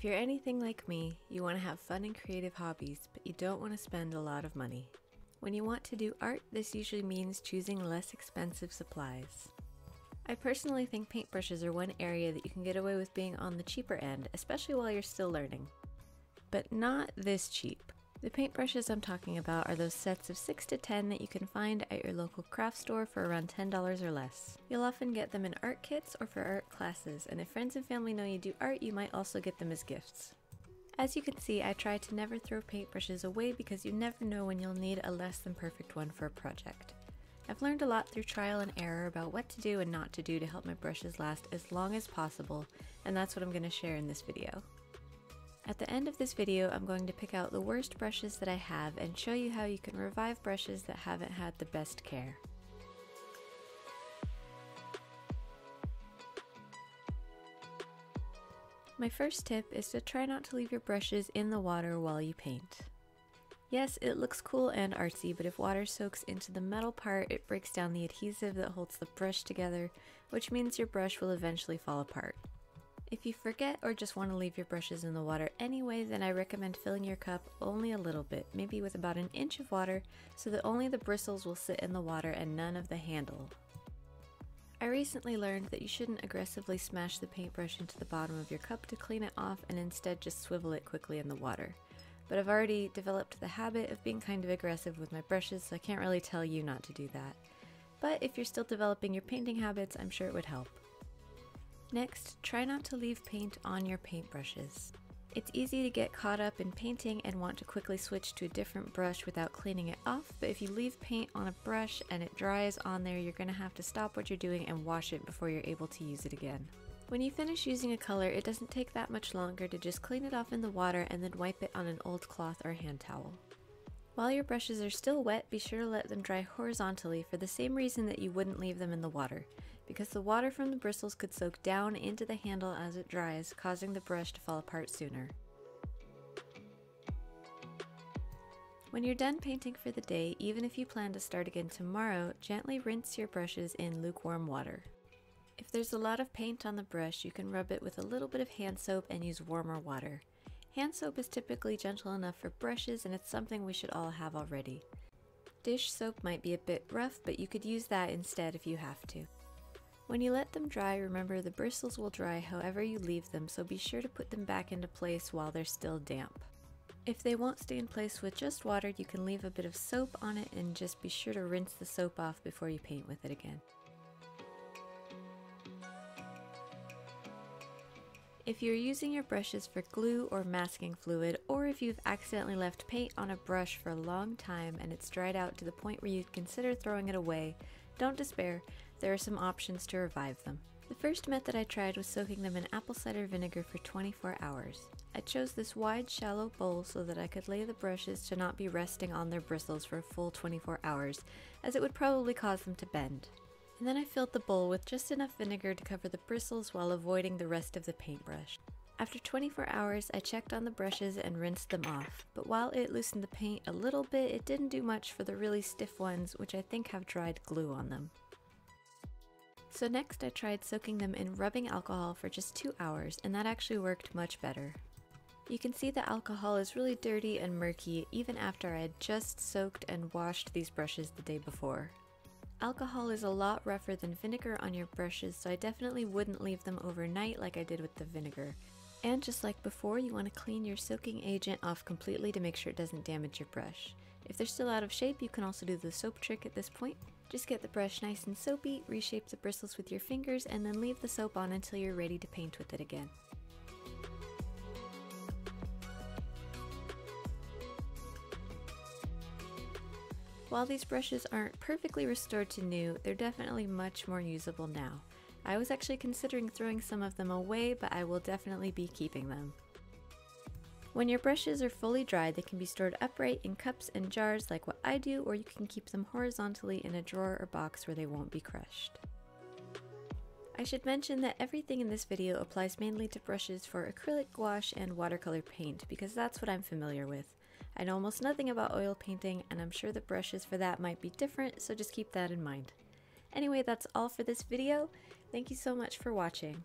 If you're anything like me, you want to have fun and creative hobbies, but you don't want to spend a lot of money. When you want to do art, this usually means choosing less expensive supplies. I personally think paintbrushes are one area that you can get away with being on the cheaper end, especially while you're still learning. But not this cheap. The paintbrushes I'm talking about are those sets of 6 to 10 that you can find at your local craft store for around $10 or less. You'll often get them in art kits or for art classes, and if friends and family know you do art, you might also get them as gifts. As you can see, I try to never throw paintbrushes away because you never know when you'll need a less than perfect one for a project. I've learned a lot through trial and error about what to do and not to do to help my brushes last as long as possible, and that's what I'm going to share in this video. At the end of this video, I'm going to pick out the worst brushes that I have and show you how you can revive brushes that haven't had the best care. My first tip is to try not to leave your brushes in the water while you paint. Yes, it looks cool and artsy, but if water soaks into the metal part, it breaks down the adhesive that holds the brush together, which means your brush will eventually fall apart. If you forget or just want to leave your brushes in the water anyway, then I recommend filling your cup only a little bit, maybe with about an inch of water, so that only the bristles will sit in the water and none of the handle. I recently learned that you shouldn't aggressively smash the paintbrush into the bottom of your cup to clean it off and instead just swivel it quickly in the water. But I've already developed the habit of being kind of aggressive with my brushes, so I can't really tell you not to do that. But if you're still developing your painting habits, I'm sure it would help. Next, try not to leave paint on your paintbrushes. It's easy to get caught up in painting and want to quickly switch to a different brush without cleaning it off, but if you leave paint on a brush and it dries on there, you're going to have to stop what you're doing and wash it before you're able to use it again. When you finish using a color, it doesn't take that much longer to just clean it off in the water and then wipe it on an old cloth or hand towel. While your brushes are still wet, be sure to let them dry horizontally for the same reason that you wouldn't leave them in the water, because the water from the bristles could soak down into the handle as it dries, causing the brush to fall apart sooner. When you're done painting for the day, even if you plan to start again tomorrow, gently rinse your brushes in lukewarm water. If there's a lot of paint on the brush, you can rub it with a little bit of hand soap and use warmer water. Hand soap is typically gentle enough for brushes and it's something we should all have already. Dish soap might be a bit rough, but you could use that instead if you have to. When you let them dry, remember the bristles will dry however you leave them, so be sure to put them back into place while they're still damp. If they won't stay in place with just water, you can leave a bit of soap on it and just be sure to rinse the soap off before you paint with it again. If you're using your brushes for glue or masking fluid, or if you've accidentally left paint on a brush for a long time and it's dried out to the point where you'd consider throwing it away, don't despair, there are some options to revive them. The first method I tried was soaking them in apple cider vinegar for 24 hours. I chose this wide, shallow bowl so that I could lay the brushes to not be resting on their bristles for a full 24 hours, as it would probably cause them to bend and then I filled the bowl with just enough vinegar to cover the bristles while avoiding the rest of the paintbrush. After 24 hours, I checked on the brushes and rinsed them off, but while it loosened the paint a little bit, it didn't do much for the really stiff ones, which I think have dried glue on them. So next I tried soaking them in rubbing alcohol for just two hours, and that actually worked much better. You can see the alcohol is really dirty and murky even after I had just soaked and washed these brushes the day before. Alcohol is a lot rougher than vinegar on your brushes, so I definitely wouldn't leave them overnight like I did with the vinegar. And just like before, you want to clean your soaking agent off completely to make sure it doesn't damage your brush. If they're still out of shape, you can also do the soap trick at this point. Just get the brush nice and soapy, reshape the bristles with your fingers, and then leave the soap on until you're ready to paint with it again. While these brushes aren't perfectly restored to new, they're definitely much more usable now. I was actually considering throwing some of them away, but I will definitely be keeping them. When your brushes are fully dry, they can be stored upright in cups and jars like what I do, or you can keep them horizontally in a drawer or box where they won't be crushed. I should mention that everything in this video applies mainly to brushes for acrylic gouache and watercolor paint because that's what I'm familiar with. I know almost nothing about oil painting and I'm sure the brushes for that might be different, so just keep that in mind. Anyway, that's all for this video. Thank you so much for watching.